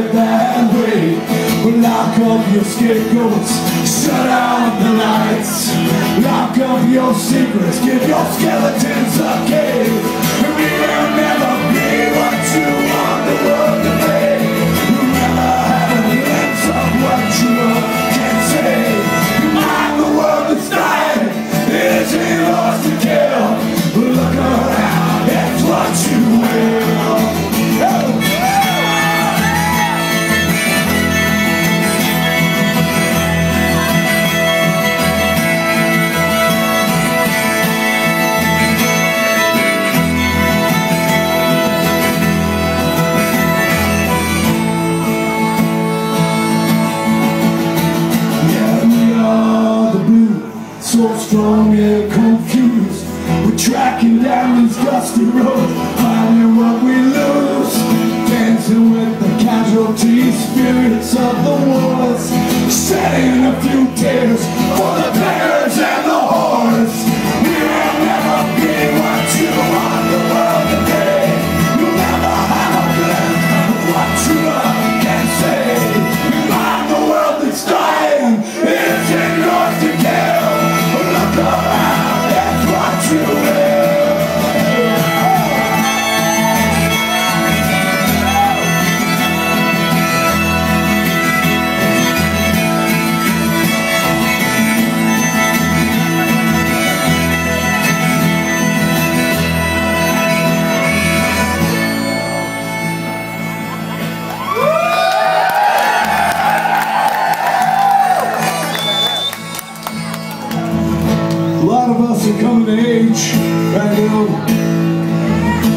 it that way Lock up your scapegoats Shut out the lights Lock up your secrets Give your skeletons a cave We will never be what you want. The world tracking down these dusty roads, finding what we lose. Dancing with the casualties, spirits of the wars. Shedding a few us are coming to age right now.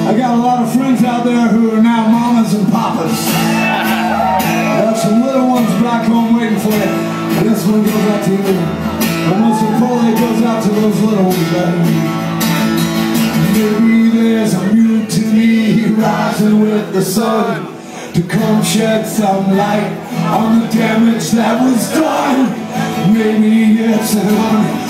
I got a lot of friends out there who are now mamas and papas. Got some little ones back home waiting for you. This one goes out to you. And most importantly, it goes out to those little ones back Maybe there's a mutiny rising with the sun to come shed some light on the damage that was done. Maybe it's an unsleeping